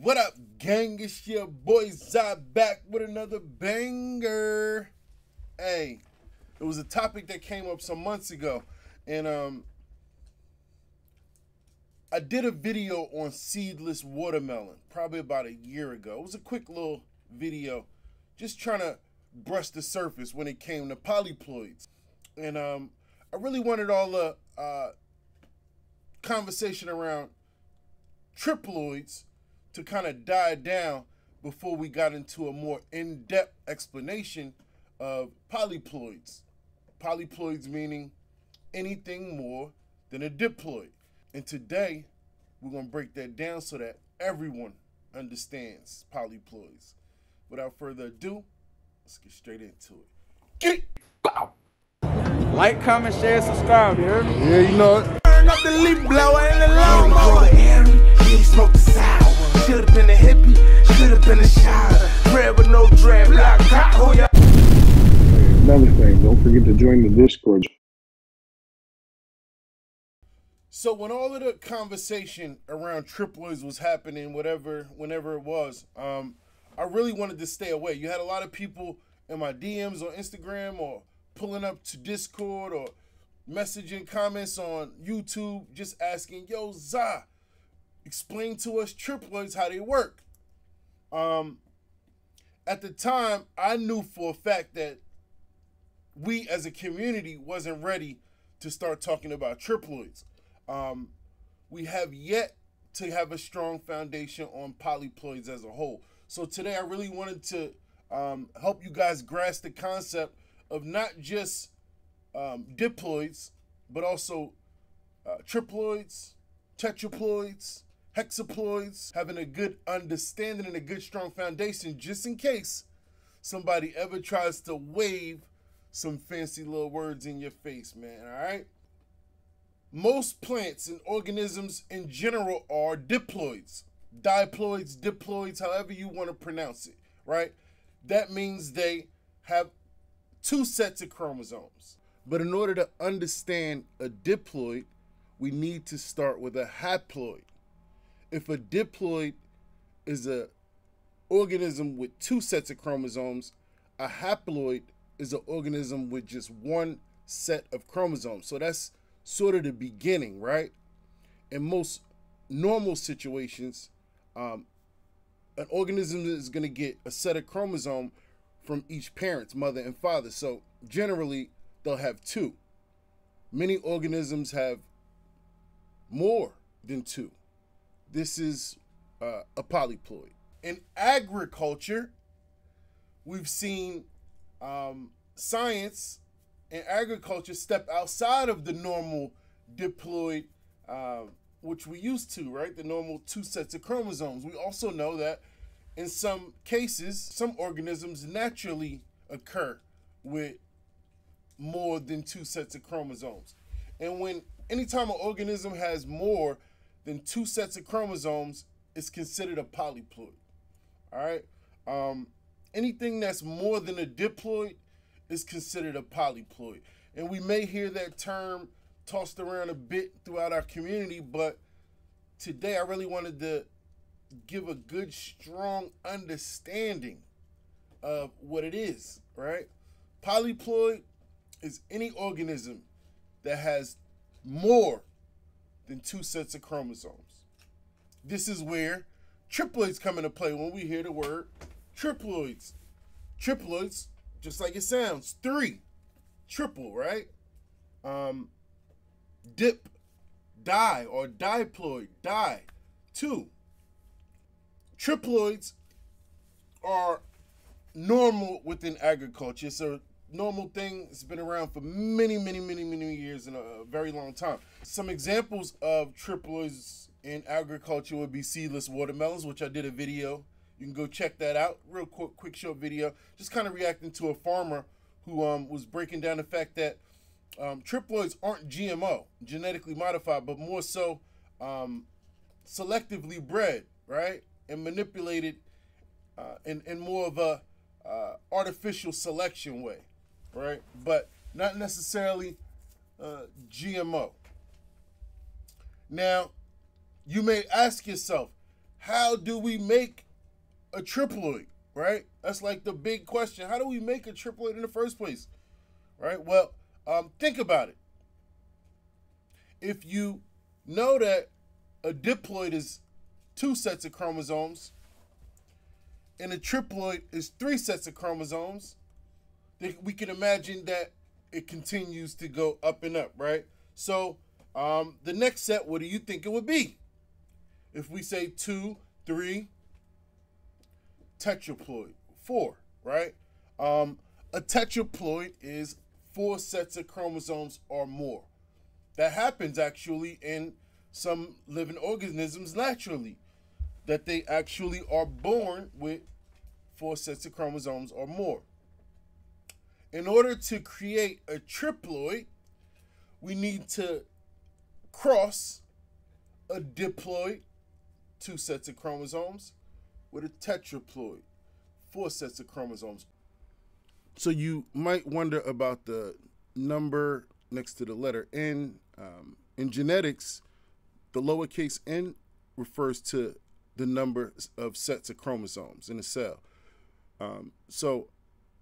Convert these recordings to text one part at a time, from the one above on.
What up, gang? It's your boy Zai back with another banger. Hey, it was a topic that came up some months ago, and um, I did a video on seedless watermelon probably about a year ago. It was a quick little video, just trying to brush the surface when it came to polyploids, and um, I really wanted all the uh, conversation around triploids to kind of die down before we got into a more in-depth explanation of polyploids. Polyploids meaning anything more than a diploid. And today we're going to break that down so that everyone understands polyploids. Without further ado, let's get straight into it. Get it! Bow. Like, comment, share, subscribe, you heard me? Yeah, you know it. Turn up the leaf blower and the lawnmower. Harry, he smoked the sour. Should've been a hippie, should've been a shower. Bread with no dread, black cop, who ya? Another thing, don't forget to join the Discord. So when all of the conversation around triploids was happening, whatever, whenever it was, um, I really wanted to stay away. You had a lot of people in my DMs on Instagram or pulling up to Discord or messaging comments on YouTube, just asking, "Yo, Za, explain to us triploids how they work." Um, at the time, I knew for a fact that we as a community wasn't ready to start talking about triploids. Um, we have yet to have a strong foundation on polyploids as a whole. So today, I really wanted to um, help you guys grasp the concept of not just um, diploids, but also uh, triploids, tetraploids, hexaploids, having a good understanding and a good strong foundation just in case somebody ever tries to wave some fancy little words in your face, man. All right. Most plants and organisms in general are diploids, diploids, diploids, however you want to pronounce it, right? That means they have two sets of chromosomes. But in order to understand a diploid, we need to start with a haploid. If a diploid is a organism with two sets of chromosomes, a haploid is an organism with just one set of chromosomes. So that's sort of the beginning, right? In most normal situations, um, an organism is going to get a set of chromosome from each parent, mother and father. So generally, they'll have two. Many organisms have more than two. This is uh, a polyploid. In agriculture, we've seen um, science and agriculture step outside of the normal diploid, uh, which we used to, right? The normal two sets of chromosomes. We also know that in some cases, some organisms naturally occur with more than two sets of chromosomes. And when anytime an organism has more than two sets of chromosomes, is considered a polyploid. All right. Um, anything that's more than a diploid is considered a polyploid. And we may hear that term tossed around a bit throughout our community, but today I really wanted to give a good, strong understanding of what it is, right? Polyploid is any organism that has more than two sets of chromosomes. This is where triploids come into play when we hear the word triploids. Triploids, just like it sounds, three, triple, right? Um, dip, die, or diploid, die, two. Triploids are normal within agriculture. It's a normal thing. It's been around for many, many, many, many years in a very long time. Some examples of triploids in agriculture would be seedless watermelons, which I did a video. You can go check that out. Real quick, quick short video. Just kind of reacting to a farmer who um, was breaking down the fact that um, triploids aren't GMO, genetically modified, but more so um, selectively bred, right? And manipulated uh, in, in more of a uh, artificial selection way, right? But not necessarily uh, GMO. Now, you may ask yourself, how do we make a triploid, right? That's like the big question. How do we make a triploid in the first place, right? Well, um, think about it. If you know that a diploid is two sets of chromosomes and a triploid is three sets of chromosomes, we can imagine that it continues to go up and up, right? So um, the next set, what do you think it would be? If we say two, three, tetraploid, four, right? Um, a tetraploid is four sets of chromosomes or more. That happens actually in some living organisms naturally, that they actually are born with four sets of chromosomes or more. In order to create a triploid, we need to cross a diploid, two sets of chromosomes, with a tetraploid, four sets of chromosomes. So you might wonder about the number next to the letter N. Um, in genetics, the lowercase n refers to the number of sets of chromosomes in a cell. Um, so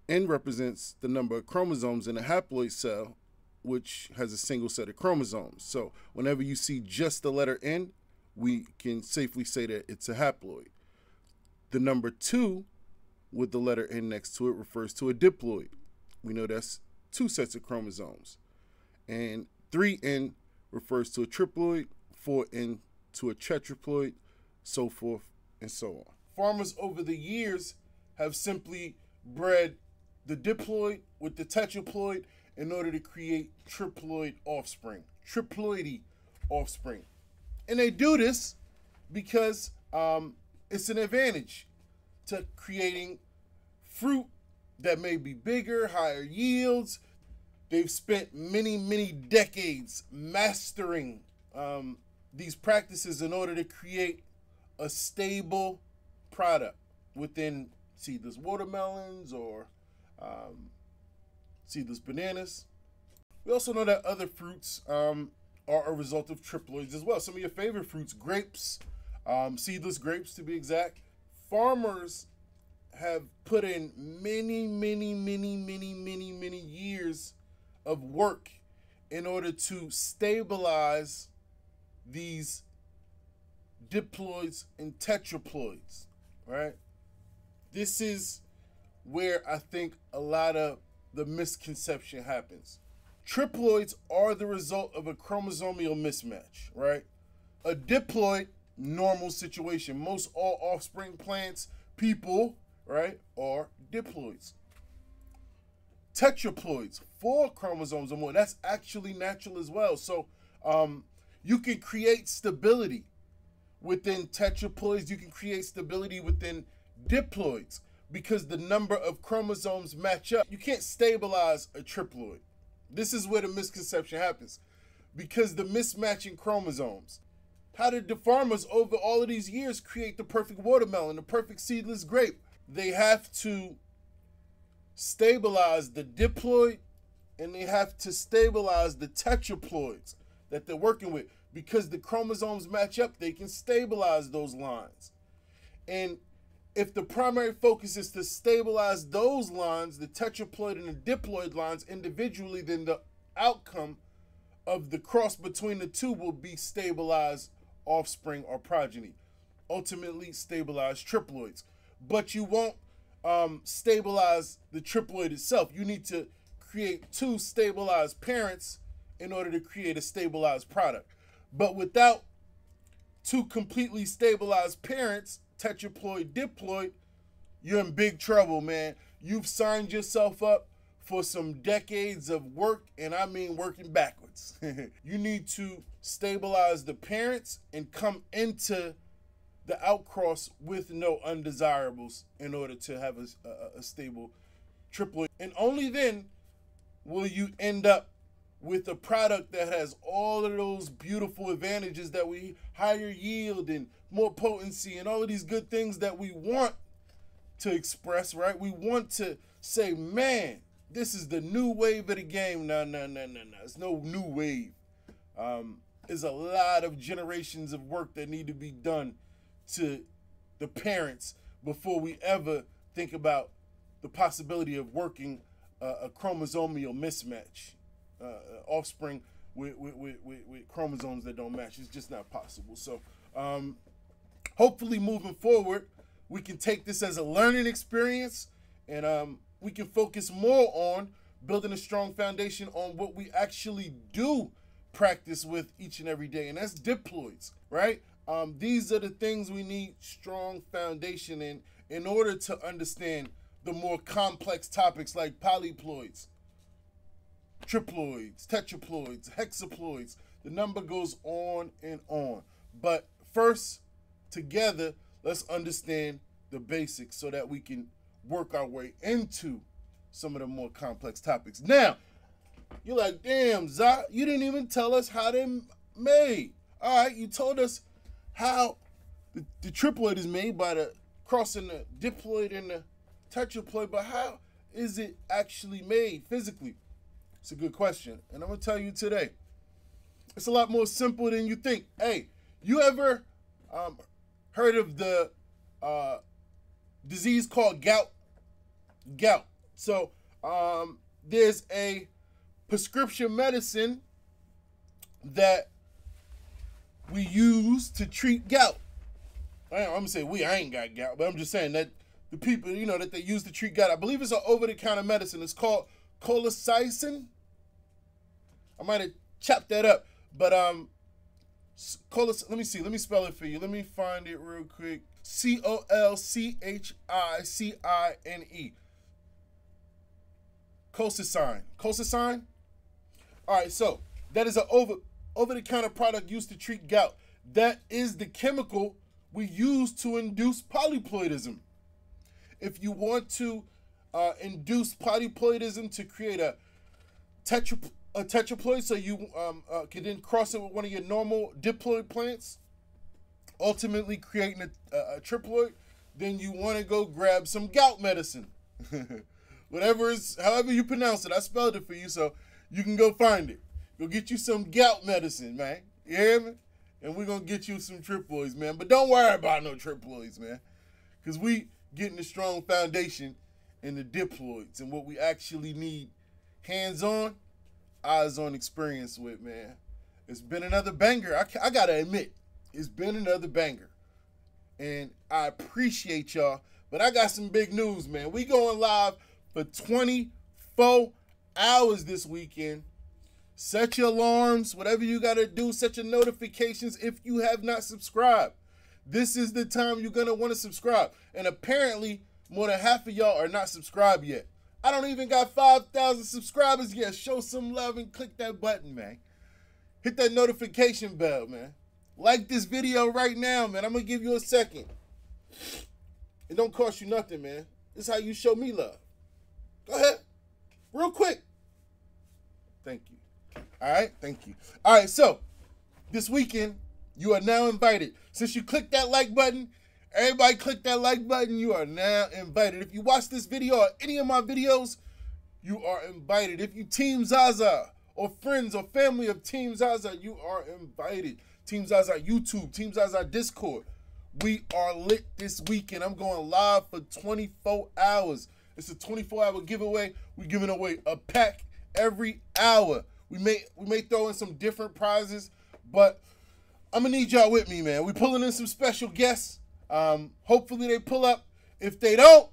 n represents the number of chromosomes in a haploid cell, which has a single set of chromosomes. So whenever you see just the letter n, we can safely say that it's a haploid. The number two with the letter N next to it refers to a diploid. We know that's two sets of chromosomes. And 3N refers to a triploid, 4N to a tetraploid, so forth and so on. Farmers over the years have simply bred the diploid with the tetraploid in order to create triploid offspring, triploidy offspring. And they do this because um, it's an advantage to creating fruit that may be bigger, higher yields. They've spent many, many decades mastering um, these practices in order to create a stable product within see, seedless watermelons or um, seedless bananas. We also know that other fruits um, are a result of triploids as well. Some of your favorite fruits, grapes, um, seedless grapes to be exact. Farmers have put in many, many, many, many, many, many years of work in order to stabilize these diploids and tetraploids, right? This is where I think a lot of the misconception happens. Triploids are the result of a chromosomal mismatch, right? A diploid, normal situation. Most all offspring plants, people, right, are diploids. Tetraploids, four chromosomes or more. That's actually natural as well. So um, you can create stability within tetraploids. You can create stability within diploids because the number of chromosomes match up. You can't stabilize a triploid. This is where the misconception happens because the mismatching chromosomes. How did the farmers over all of these years create the perfect watermelon, the perfect seedless grape? They have to stabilize the diploid and they have to stabilize the tetraploids that they're working with because the chromosomes match up, they can stabilize those lines. And if the primary focus is to stabilize those lines, the tetraploid and the diploid lines individually, then the outcome of the cross between the two will be stabilized offspring or progeny. Ultimately, stabilized triploids. But you won't um, stabilize the triploid itself. You need to create two stabilized parents in order to create a stabilized product. But without two completely stabilized parents, tetraploid, diploid, you're in big trouble, man. You've signed yourself up for some decades of work, and I mean working backwards. you need to stabilize the parents and come into the outcross with no undesirables in order to have a, a, a stable triploid. And only then will you end up with a product that has all of those beautiful advantages that we higher yield and more potency and all of these good things that we want to express, right? We want to say, man, this is the new wave of the game. No, no, no, no, no. It's no new wave. Um, there's a lot of generations of work that need to be done to the parents before we ever think about the possibility of working uh, a chromosomal mismatch, uh, offspring with, with, with, with, chromosomes that don't match. It's just not possible. So, um, hopefully, moving forward, we can take this as a learning experience and um, we can focus more on building a strong foundation on what we actually do practice with each and every day, and that's diploids, right? Um, these are the things we need strong foundation in in order to understand the more complex topics like polyploids, triploids, tetraploids, hexaploids. The number goes on and on. But first, together, let's understand the basics so that we can work our way into some of the more complex topics. Now, you're like, damn, Zah, you didn't even tell us how they made. All right, you told us how the, the triploid is made by the crossing the diploid and the tetraploid, but how is it actually made physically? It's a good question, and I'm gonna tell you today. It's a lot more simple than you think. Hey, you ever um, heard of the uh, disease called gout? Gout. So um, there's a prescription medicine that we use to treat gout. I, am gonna say we. I ain't got gout, but I'm just saying that the people, you know, that they use to treat gout. I believe it's an over-the-counter medicine. It's called colchicine. I might have chopped that up, but um, colic. Let me see. Let me spell it for you. Let me find it real quick. C O L C H I C I N E. Colchicine. Colchicine. All right, so that is an over over the counter product used to treat gout. That is the chemical we use to induce polyploidism. If you want to uh, induce polyploidism to create a, tetra, a tetraploid, so you um, uh, can then cross it with one of your normal diploid plants, ultimately creating a, a, a triploid, then you want to go grab some gout medicine. Whatever is, however you pronounce it, I spelled it for you, so you can go find it. Go get you some gout medicine, man. You hear me? And we're gonna get you some triploids, man. But don't worry about no triploids, man. Cause we getting a strong foundation in the diploids and what we actually need hands-on, eyes-on experience with, man. It's been another banger. I, I gotta admit, it's been another banger. And I appreciate y'all. But I got some big news, man. We going live for 24 hours this weekend. Set your alarms, whatever you got to do, set your notifications if you have not subscribed. This is the time you're to want to subscribe. And apparently, more than half of y'all are not subscribed yet. I don't even got 5,000 subscribers yet. Show some love and click that button, man. Hit that notification bell, man. Like this video right now, man. I'm going to give you a second. It don't cost you nothing, man. This is how you show me love. Go ahead. Real quick. Thank you. All right, thank you. All right, so this weekend, you are now invited. Since you clicked that like button, everybody click that like button. You are now invited. If you watch this video or any of my videos, you are invited. If you Team Zaza or friends or family of Team Zaza, you are invited. Team Zaza YouTube, Team Zaza Discord. We are lit this weekend. I'm going live for 24 hours. It's a 24 hour giveaway. We're giving away a pack every hour. We may we may throw in some different prizes, but I'm gonna need y'all with me, man. We pulling in some special guests. Um, hopefully they pull up. If they don't,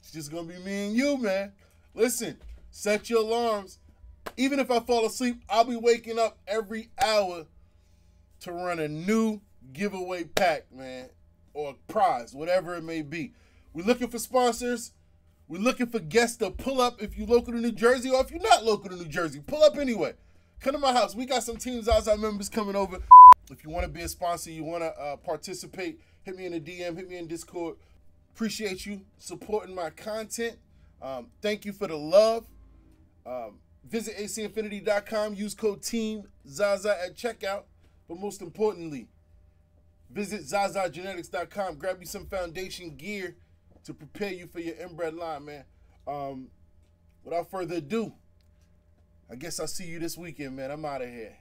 it's just gonna be me and you, man. Listen, set your alarms. Even if I fall asleep, I'll be waking up every hour to run a new giveaway pack, man, or prize, whatever it may be. We're looking for sponsors. We're looking for guests to pull up if you're local to New Jersey or if you're not local to New Jersey. Pull up anyway. Come to my house. We got some teams outside members coming over. If you want to be a sponsor, you want to uh, participate, hit me in the DM, hit me in Discord. Appreciate you supporting my content. Um, thank you for the love. Um, visit acinfinity.com. Use code Team Zaza at checkout. But most importantly, visit zazagenetics.com. Grab you some foundation gear to prepare you for your inbred line, man. Um, without further ado, I guess I'll see you this weekend, man. I'm out of here.